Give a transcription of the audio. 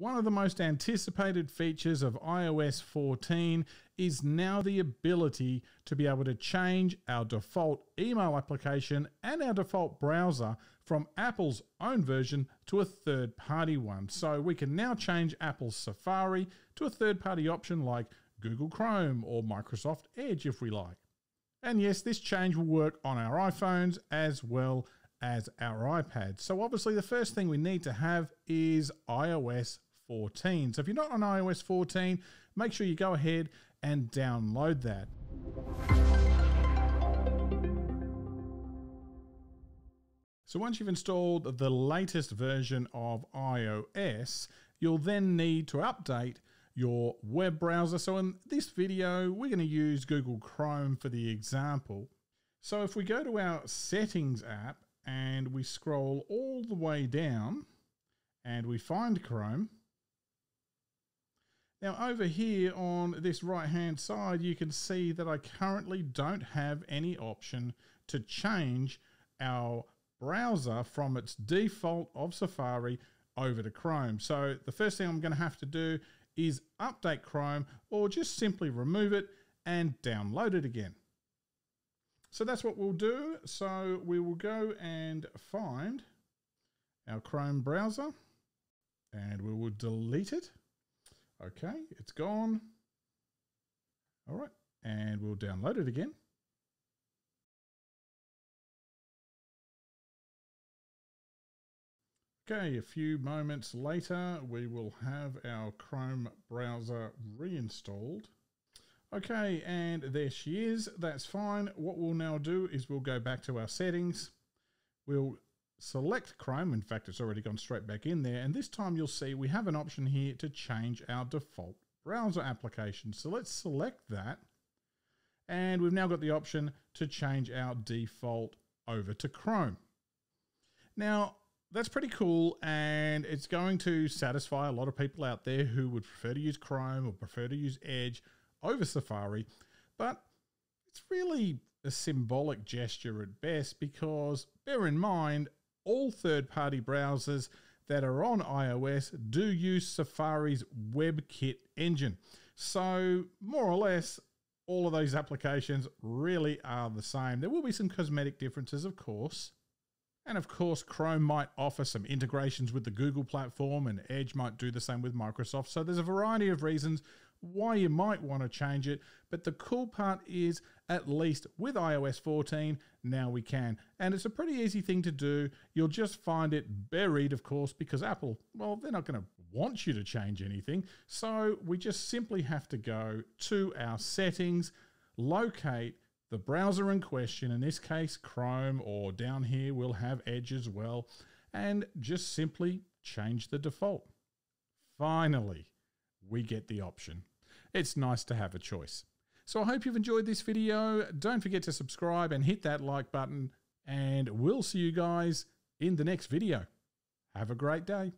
One of the most anticipated features of iOS 14 is now the ability to be able to change our default email application and our default browser from Apple's own version to a third party one. So we can now change Apple's Safari to a third party option like Google Chrome or Microsoft Edge if we like. And yes, this change will work on our iPhones as well as our iPads. So obviously the first thing we need to have is iOS 14. So if you're not on iOS 14, make sure you go ahead and download that. So once you've installed the latest version of iOS, you'll then need to update your web browser. So in this video, we're going to use Google Chrome for the example. So if we go to our settings app and we scroll all the way down and we find Chrome, now over here on this right hand side, you can see that I currently don't have any option to change our browser from its default of Safari over to Chrome. So the first thing I'm going to have to do is update Chrome or just simply remove it and download it again. So that's what we'll do. So we will go and find our Chrome browser and we will delete it. Okay, it's gone. All right, and we'll download it again. Okay, a few moments later, we will have our Chrome browser reinstalled. Okay, and there she is. That's fine. What we'll now do is we'll go back to our settings. We'll select Chrome. In fact, it's already gone straight back in there. And this time you'll see we have an option here to change our default browser application. So let's select that. And we've now got the option to change our default over to Chrome. Now, that's pretty cool and it's going to satisfy a lot of people out there who would prefer to use Chrome or prefer to use Edge over Safari. But it's really a symbolic gesture at best because bear in mind, all third party browsers that are on iOS do use Safari's WebKit engine. So, more or less, all of those applications really are the same. There will be some cosmetic differences, of course. And of course, Chrome might offer some integrations with the Google platform, and Edge might do the same with Microsoft. So, there's a variety of reasons why you might want to change it. But the cool part is, at least with iOS 14, now we can. And it's a pretty easy thing to do. You'll just find it buried, of course, because Apple, well, they're not going to want you to change anything. So we just simply have to go to our settings, locate the browser in question, in this case, Chrome, or down here, we'll have Edge as well, and just simply change the default. Finally, we get the option it's nice to have a choice. So I hope you've enjoyed this video. Don't forget to subscribe and hit that like button. And we'll see you guys in the next video. Have a great day.